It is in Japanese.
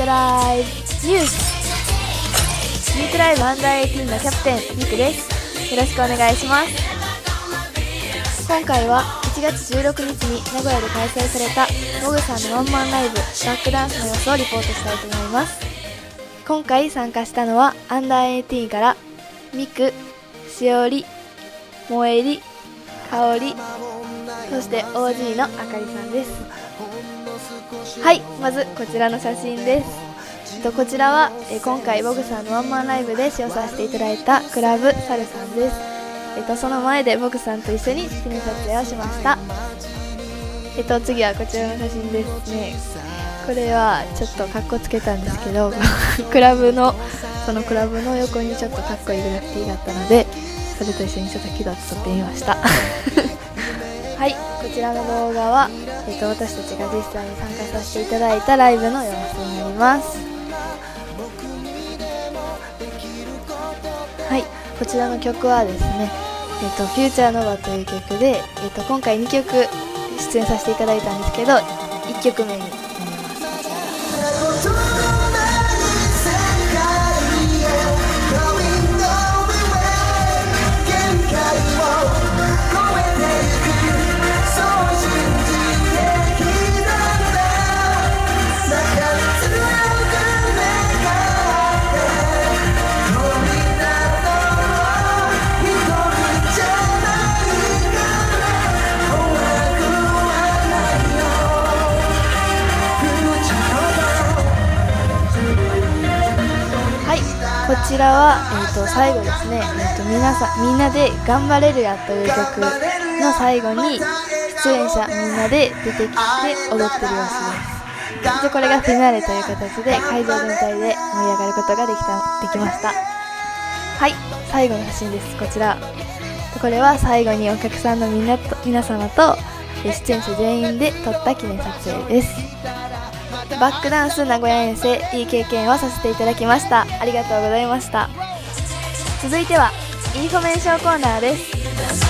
トライブニュースミートライブアンダー18のキャプテンミクです。よろしくお願いします。今回は1月16日に名古屋で開催されたモグさんのワンマンライブバックダンスの様子をリポートしたいと思います。今回参加したのはアンダー18からミク、しおり、もえり、かおりそして OG のあかりさんです。はいまずこちらの写真です。とこちらはえ今回ボグさんのワンマンライブで使用させていただいたクラブサルさんです。えっとその前でボグさんと一緒に記念撮影をしました。えっと次はこちらの写真ですね。これはちょっとかっこつけたんですけど クラブのそのクラブの横にちょっとかっこいいグラフィティがあったのでそれと一緒にちょっと気取って撮ってみました。はいこちらの動画は、えー、と私たちが実際に参加させていただいたライブの様子になります。はいこちらの曲はですねえっ、と「フューチャーノバという曲で、えっと今回2曲出演させていただいたんですけど1曲目にこちらは、えーと、最後ですね、えーと、皆さんみんなで「頑張れるや」という曲の最後に出演者みんなで出てきて踊ってる様子です。でこれがフィナーレという形で会場全体で盛り上がることができたできました。はい最後の写真です。こちら。これは最後にお客さんのみんなと皆様と出演者全員で撮った記念撮影です。バックダンス名古屋遠征いい経験をさせていただきました。ありがとうございました。続いてはインフォメーションコーナーです。